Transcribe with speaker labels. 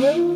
Speaker 1: Hello?